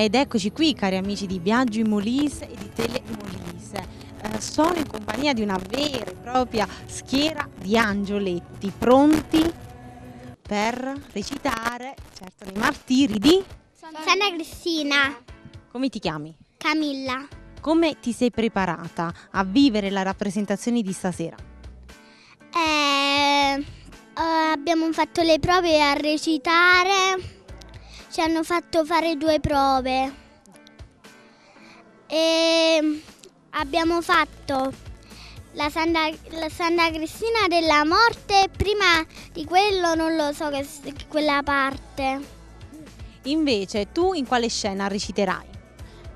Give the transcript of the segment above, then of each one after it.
Ed eccoci qui, cari amici di Viaggio in Molise e di Tele Molise. Eh, sono in compagnia di una vera e propria schiera di angioletti pronti per recitare, certo, nei martiri di... Santa Cristina, Come ti chiami? Camilla. Come ti sei preparata a vivere la rappresentazione di stasera? Eh, abbiamo fatto le prove a recitare, ci hanno fatto fare due prove e abbiamo fatto la Santa, la Santa Cristina della morte, prima di quello non lo so che quella parte. Invece tu in quale scena reciterai?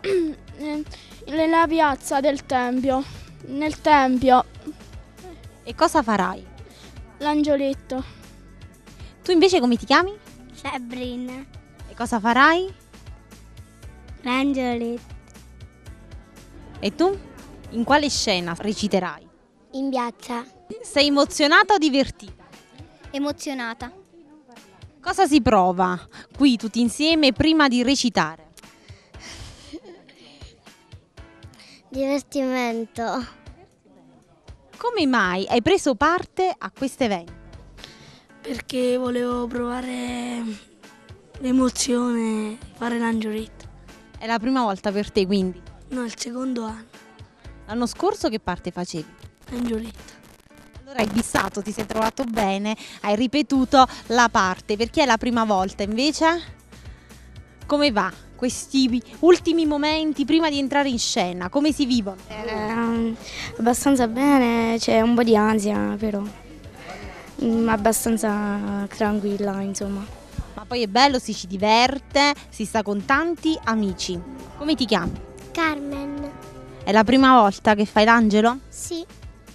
nella piazza del Tempio, nel Tempio, E cosa farai? l'angioletto, Tu invece come ti chiami? Sabrina, E cosa farai? l'angioletto. E tu? In quale scena reciterai? In piazza, Sei emozionata o divertita? emozionata. Cosa si prova qui tutti insieme prima di recitare? Divertimento. Come mai hai preso parte a questo evento? perché volevo provare l'emozione, fare l'angioletto. È la prima volta per te quindi. No, il secondo anno, L'anno scorso che parte facevi? l'angioletto. Allora hai bissato, ti sei trovato bene, hai ripetuto la parte. Perché è la prima volta invece? Come va? Questi ultimi momenti prima di entrare in scena, come si vivono? Ehm, abbastanza bene, c'è un po' di ansia però, Mm, abbastanza tranquilla insomma. Poi è bello, si ci diverte, si sta con tanti amici. Come ti chiami? Carmen. È la prima volta che fai l'angelo? Sì.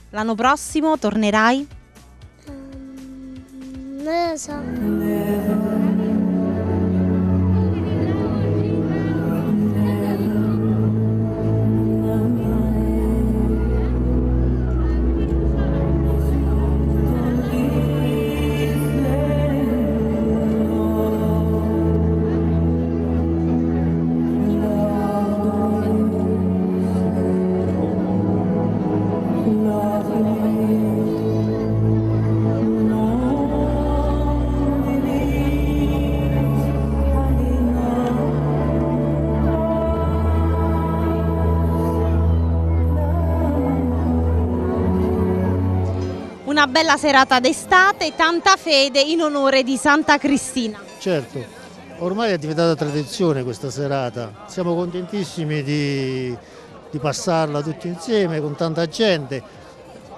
L'anno prossimo tornerai? Ehm, non lo so. Una bella serata d'estate, tanta fede in onore di Santa Cristina. Certo, ormai è diventata tradizione questa serata, siamo contentissimi di, di passarla tutti insieme con tanta gente.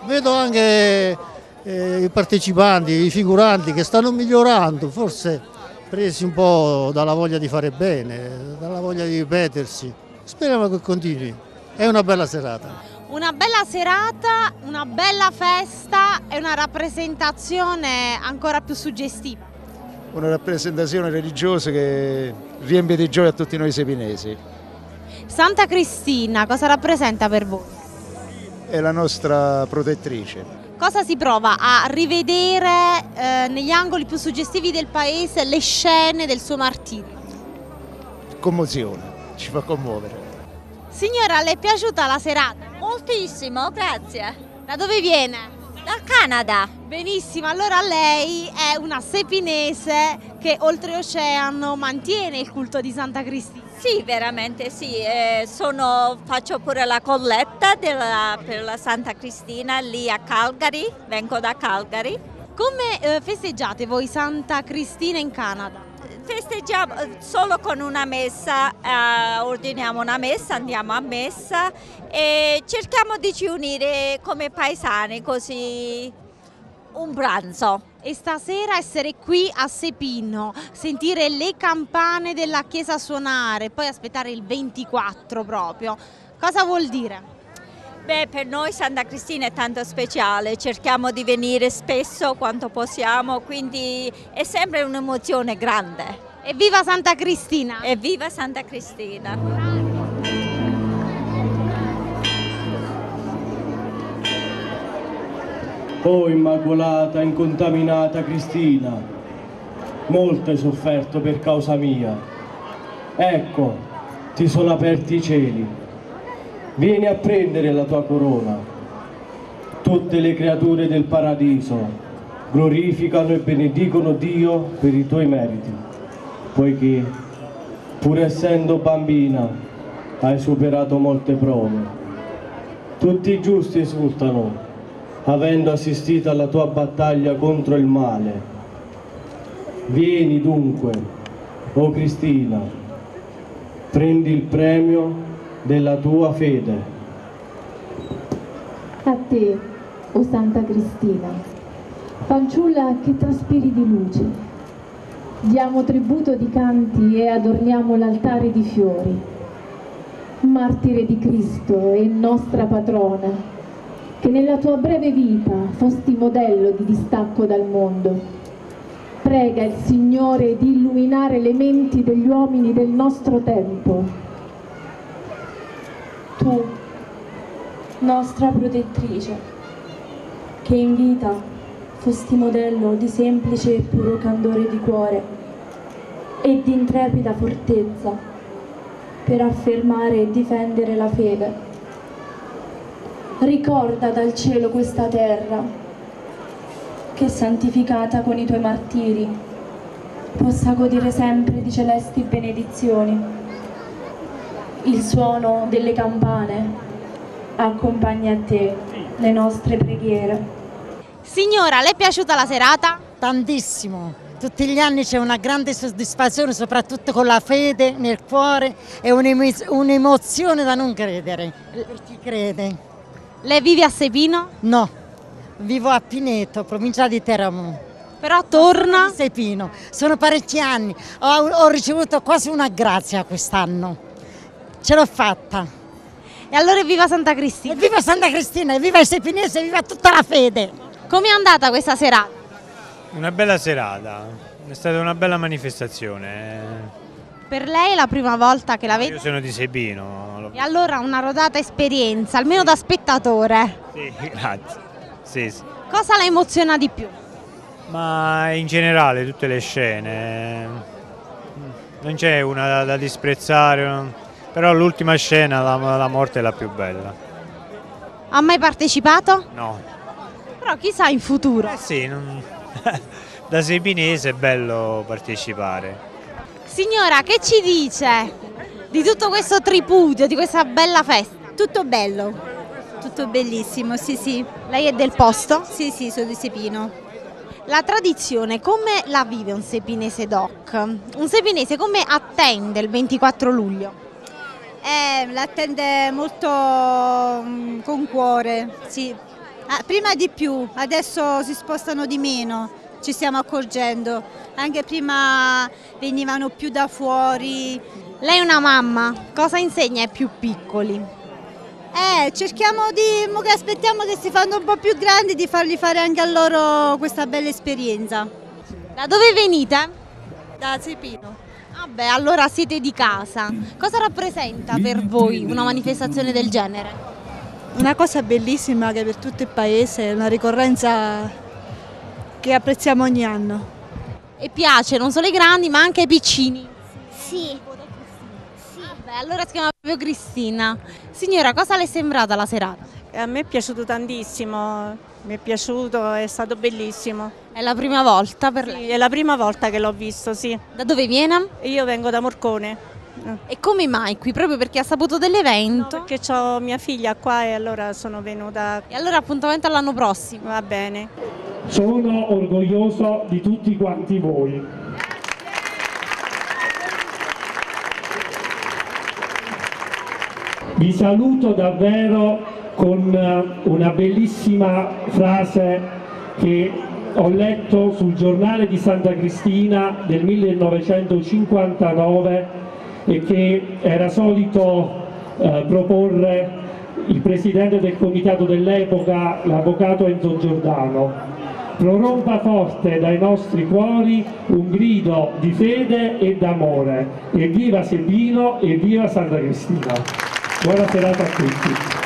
Vedo anche eh, i partecipanti, i figuranti che stanno migliorando, forse presi un po' dalla voglia di fare bene, dalla voglia di ripetersi. Speriamo che continui, è una bella serata. Una bella serata, una bella festa e una rappresentazione ancora più suggestiva. una rappresentazione religiosa che riempie di gioia a tutti noi sepinesi. Santa Cristina, cosa rappresenta per voi? È la nostra protettrice. Cosa si prova a rivedere eh, negli angoli più suggestivi del paese le scene del suo martirio? Commozione, ci fa commuovere. Signora, le è piaciuta la serata? Moltissimo, grazie. Da dove viene? Dal Canada. Benissimo, allora lei è una sepinese che oltreoceano mantiene il culto di Santa Cristina. Sì, veramente sì. eh, sono- faccio pure la colletta della- per la Santa Cristina lì a Calgary, vengo da Calgary. Come eh, festeggiate voi Santa Cristina in Canada? Festeggiamo eh, solo con una messa, eh, ordiniamo una messa, andiamo a messa e cerchiamo di ci unire come paesani, così un pranzo. E stasera essere qui a Sepino, sentire le campane della chiesa suonare, poi aspettare il 24 proprio. Cosa vuol dire? Beh, per noi Santa Cristina è tanto speciale, cerchiamo di venire spesso quanto possiamo, quindi è sempre un'emozione grande. Evviva Santa Cristina! Evviva Santa Cristina! O Immacolata, incontaminata Cristina, molto hai sofferto per causa mia. Ecco, ti sono aperti i cieli. Vieni a prendere la tua corona. Tutte le creature del paradiso glorificano e benedicono Dio per i tuoi meriti, poiché, pur essendo bambina, hai superato molte prove. Tutti i giusti esultano, avendo assistito alla tua battaglia contro il male. Vieni dunque, o oh Cristina, prendi il premio della tua fede. A te, o oh Santa Cristina, fanciulla che traspiri di luce, diamo tributo di canti e adorniamo l'altare di fiori. Martire di Cristo e nostra patrona, che nella tua breve vita fosti modello di distacco dal mondo prega il Signore di illuminare le menti degli uomini del nostro tempo. Tu, nostra protettrice, che in vita fosti modello di semplice e puro candore di cuore e di intrepida fortezza per affermare e difendere la fede. Ricorda dal cielo questa terra che santificata con i tuoi martiri possa godere sempre di celesti benedizioni. Il suono delle campane accompagna a te le nostre preghiere. Signora, le è piaciuta la serata? Tantissimo. Tutti gli anni c'è una grande soddisfazione, soprattutto con la fede nel cuore e un'emozione da non credere, per chi crede. Lei vive a Sepino? No, Vivo a Pineto, provincia di Teramo. Però torna? Sepino. Sono parecchi anni. Ho, ho ricevuto quasi una grazia quest'anno. Ce l'ho fatta. E allora viva Santa Cristina! E viva Santa Cristina, e viva i sepinesi, e viva tutta la fede! Come è andata questa serata? Una bella serata, è stata una bella manifestazione. Per lei è la prima volta che la vede? Io sono di Sepino. E allora una rodata esperienza, almeno da spettatore. Sì, grazie. Sì, sì. Cosa la emoziona di più? Ma in generale tutte le scene, non c'è una da, da disprezzare, però l'ultima scena, la, la morte è la più bella. Ha mai partecipato? No. Però chissà in futuro. Eh sì, non... da sebinese è bello partecipare. Signora, che ci dice di tutto questo tripudio, di questa bella festa? Tutto bello, tutto bellissimo, sì sì. Lei è del posto? Sì sì, sono di Sepino. La tradizione, come la vive un sepinese doc? Un sepinese come attende il 24 luglio? Eh, l'attende molto mm, con cuore, sì. Ah, prima di più, adesso si spostano di meno, ci stiamo accorgendo. Anche prima venivano più da fuori. Lei è una mamma, cosa insegna ai più piccoli? Eh, cerchiamo di, che aspettiamo che si fanno un po' più grandi, di fargli fare anche a loro questa bella esperienza. Da dove venite? Da Sepino. Vabbè, allora siete di casa. Cosa rappresenta per voi una manifestazione del genere? Una cosa bellissima che per tutto il paese, una ricorrenza che apprezziamo ogni anno. E piace non solo ai grandi ma anche ai piccini? Sì allora si chiama proprio Cristina. Signora, cosa le è sembrata la serata? A me è piaciuto tantissimo, mi è piaciuto, è stato bellissimo. È la prima volta per sì, lei? È la prima volta che l'ho visto, sì. Da dove viene? Io vengo da Morcone. E come mai qui? Proprio perché ha saputo dell'evento? No, perché ho mia figlia qua e allora sono venuta. E allora appuntamento all'anno prossimo? Va bene. Sono orgoglioso di tutti quanti voi. Vi saluto davvero con eh, una bellissima frase che ho letto sul giornale di Santa Cristina del 1959 e che era solito eh, proporre il presidente del comitato dell'epoca, l'avvocato Enzo Giordano. Prorompa forte dai nostri cuori un grido di fede e d'amore. E viva Sebino e viva Santa Cristina! Buona serata a tutti.